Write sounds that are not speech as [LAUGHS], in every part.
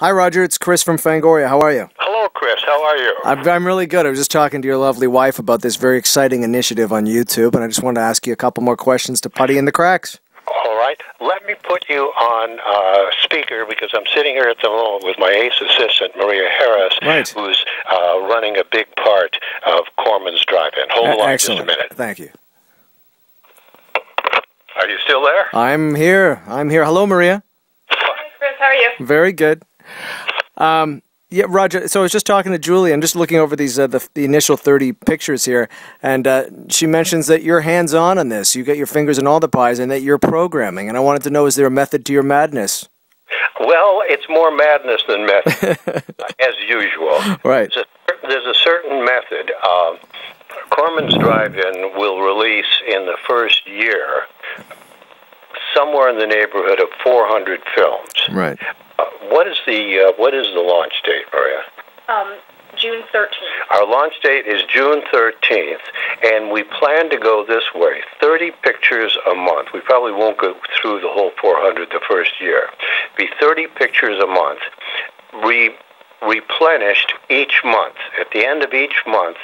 Hi, Roger. It's Chris from Fangoria. How are you? Hello, Chris. How are you? I'm, I'm really good. I was just talking to your lovely wife about this very exciting initiative on YouTube, and I just wanted to ask you a couple more questions to putty in the cracks. All right. Let me put you on uh, speaker because I'm sitting here at the moment with my ace assistant, Maria Harris, Right. who's uh, running a big part of Corman's Drive-In. Hold E- on Excellent. just a minute. Thank you. Are you still there? I'm here. I'm here. Hello, Maria. Hi, Chris, how are you? Very good. Um, yeah, Roger. So I was just talking to Julie. I'm just looking over these uh, the, the initial 30 pictures here, and uh, she mentions that you're hands-on on this. You got your fingers in all the pies, and that you're programming. And I wanted to know: is there a method to your madness? Well, it's more madness than method, [LAUGHS] as usual. Right. There's a, there's a certain method. Um, Corman's Drive-In will release in the first year somewhere in the neighborhood of 400 films. Right. Uh, what is the uh, what is the launch date, Maria? Um, June 13th. Our launch date is June 13th, and we plan to go this way 30 pictures a month. We probably won't go through the whole 400 the first year. Be 30 pictures a month, re- replenished each month. At the end of each month,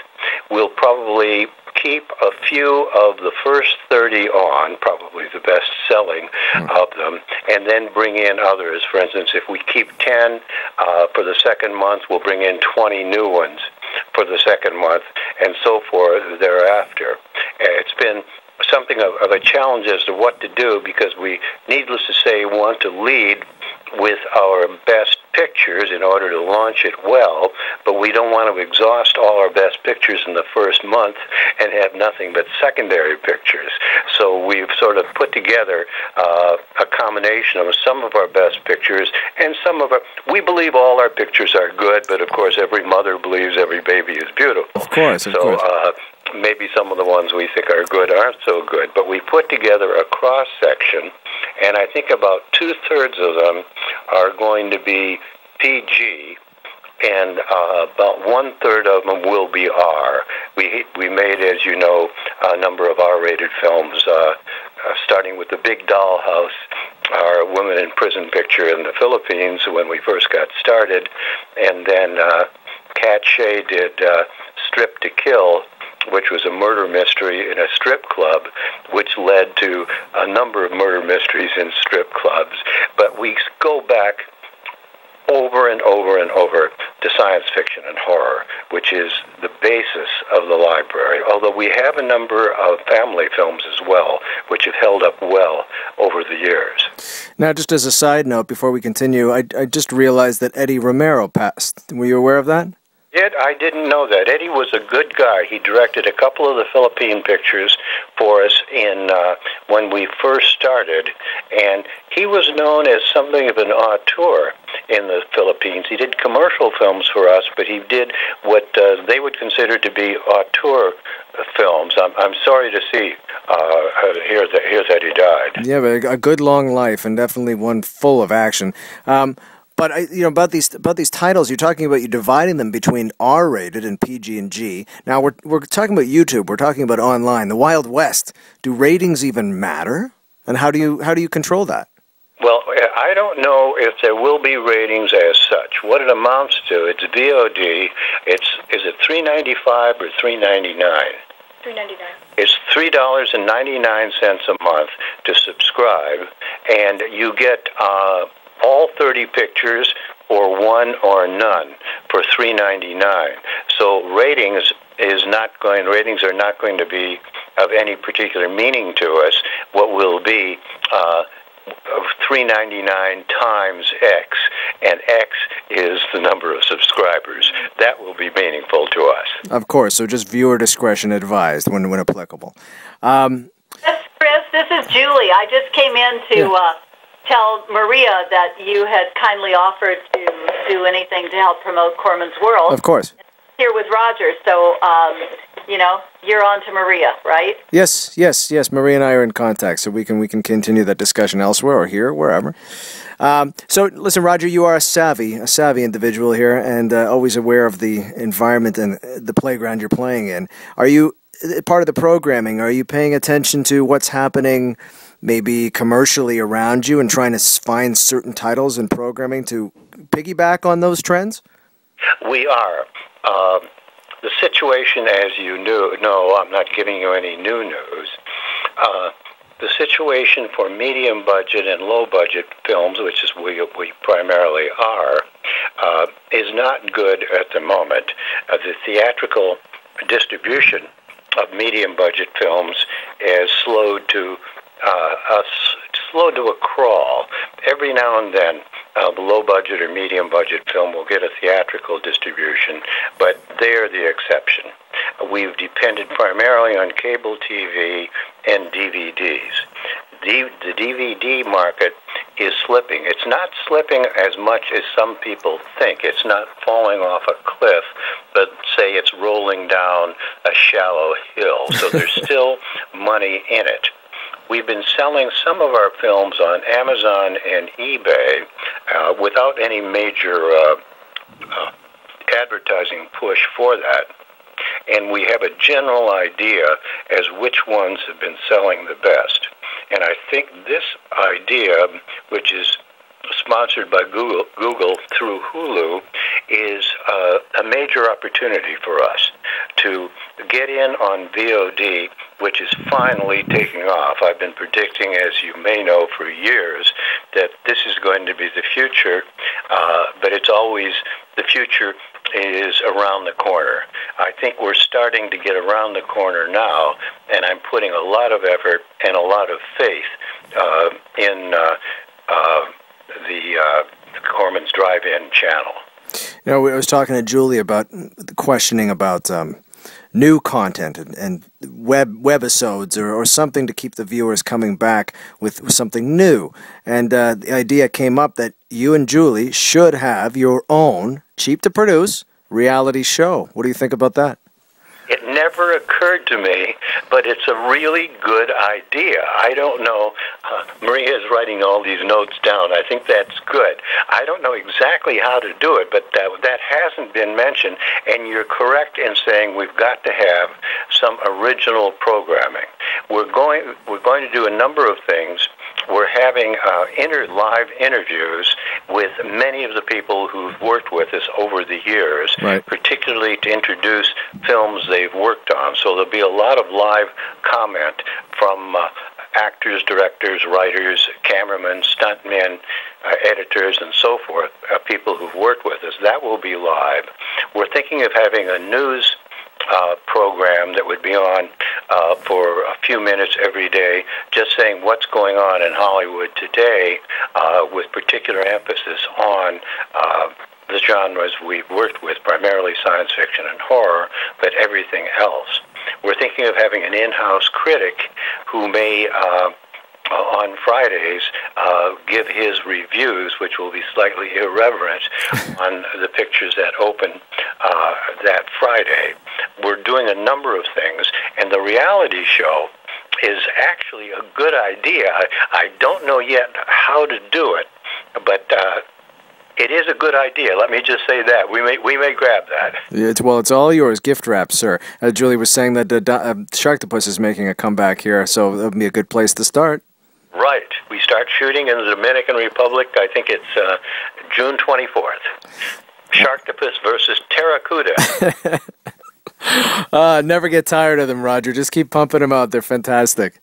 we'll probably keep a few of the first 30 on, probably the best selling of them, and then bring in others. For instance, if we keep 10 uh, for the second month, we'll bring in 20 new ones for the second month, and so forth thereafter. Uh, It's been something of, of a challenge as to what to do because we, needless to say, want to lead with our best pictures in order to launch it well, but we don't want to exhaust all our best pictures in the first month and have nothing but secondary pictures. So we've sort of put together uh, a combination of some of our best pictures and some of our. We believe all our pictures are good, but of course, every mother believes every baby is beautiful. Of course, of so, course. Uh, maybe some of the ones we think are good aren't so good, but we put together a cross section, and I think about two thirds of them are going to be PG, and uh, about one third of them will be R. We we made, as you know, a number of R-rated films, uh, uh, starting with the Big Dollhouse, our women in prison picture in the Philippines when we first got started, and then uh, Katt Shea did uh, Stripped to Kill, which was a murder mystery in a strip club, which led to a number of murder mysteries in strip clubs. But we go back over and over and over to science fiction and horror, which is the basis of the library. Although we have a number of family films as well, which have held up well over the years. Now, just as a side note, before we continue, I, I just realized that Eddie Romero passed. Were you aware of that? I didn't know that. Eddie was a good guy. He directed a couple of the Philippine pictures for us in uh, when we first started, and he was known as something of an auteur in the Philippines. He did commercial films for us, but he did what uh, they would consider to be auteur films. I'm, I'm sorry to see uh, hear that hear that he died. Yeah, but a good long life and definitely one full of action. Um, but I, you know about these about these titles, you're talking about you dividing them between R-rated and PG and G. Now we're we're talking about YouTube. We're talking about online, the Wild West. Do ratings even matter? And how do you how do you control that? Well, I don't know if there will be ratings as such. What it amounts to, it's VOD. It's is it three ninety five or three ninety nine? 399. It's three dollars and ninety nine cents a month to subscribe, and you get uh, all thirty pictures or one or none for three ninety nine. So ratings is not going. Ratings are not going to be of any particular meaning to us. What will be uh, of 399 times X, and X is the number of subscribers. That will be meaningful to us. Of course. So just viewer discretion advised when when applicable. Um, Yes, Chris, this is Julie. I just came in to Yeah. uh, tell Maria that you had kindly offered to do anything to help promote Corman's World of course. here with Roger. So, um, you know, you're on to Maria, right? Yes, yes, yes. Maria and I are in contact, so we can we can continue that discussion elsewhere or here, wherever. Um, so, listen, Roger, you are a savvy, a savvy individual here, and uh, always aware of the environment and the playground you're playing in. Are you uh, part of the programming? Are you paying attention to what's happening, maybe commercially around you, and trying to find certain titles and programming to piggyback on those trends? We are. Um, the situation, as you knew, no, I'm not giving you any new news. Uh, the situation for medium budget and low budget films, which is we, we primarily are, uh, is not good at the moment. Uh, the theatrical distribution of medium budget films has slowed to uh, slow to a crawl. Every now and then, uh, the low budget or medium budget film will get a theatrical distribution, but they are the exception. We've depended primarily on cable TV and DVDs. The, the DVD market is slipping. It's not slipping as much as some people think. It's not falling off a cliff, but say it's rolling down a shallow hill. So there's [LAUGHS] still money in it. We've been selling some of our films on Amazon and eBay uh, without any major uh, uh, advertising push for that. And we have a general idea as which ones have been selling the best. And I think this idea, which is sponsored by Google, Google through Hulu, is uh, a major opportunity for us to get in on VOD, which is finally taking off. I've been predicting, as you may know, for years that this is going to be the future, uh, but it's always the future is around the corner. I think we're starting to get around the corner now, and I'm putting a lot of effort and a lot of faith uh, in uh, uh, the, uh, Corman's Drive-In channel. You know, I was talking to Julie about the questioning about um, new content and, and web webisodes or, or something to keep the viewers coming back with, something new. And uh, the idea came up that you and Julie should have your own cheap to produce reality show. What do you think about that? Never occurred to me, but it's a really good idea. I don't know. Uh, Maria is writing all these notes down. I think that's good. I don't know exactly how to do it, but that, that hasn't been mentioned. And you're correct in saying we've got to have some original programming. We're going, we're going to do a number of things we're having uh, inter- live interviews with many of the people who've worked with us over the years, right. particularly to introduce films they've worked on. So there'll be a lot of live comment from uh, actors, directors, writers, cameramen, stuntmen, uh, editors, and so forth, uh, people who've worked with us. That will be live. We're thinking of having a news uh, program that would be on uh, for a few minutes every day, just saying what's going on in Hollywood today, uh, with particular emphasis on. Uh, the genres we've worked with, primarily science fiction and horror, but everything else. We're thinking of having an in-house critic who may uh, uh, on Fridays uh, give his reviews, which will be slightly irreverent, [LAUGHS] on the pictures that open that Friday. We're doing a number of things, and the reality show is actually a good idea. I, I don't know yet how to do it, but uh, it is a good idea. Let me just say that we may we may grab that. It's, well, it's all yours. Gift wrap, sir. Uh, Julie was saying that uh, uh, Sharktopus is making a comeback here, so it would be a good place to start. Right. We start shooting in the Dominican Republic. I think it's uh, June 24th. Sharktopus versus Pteracuda. [LAUGHS] uh, never get tired of them, Roger. Just keep pumping them out. They're fantastic.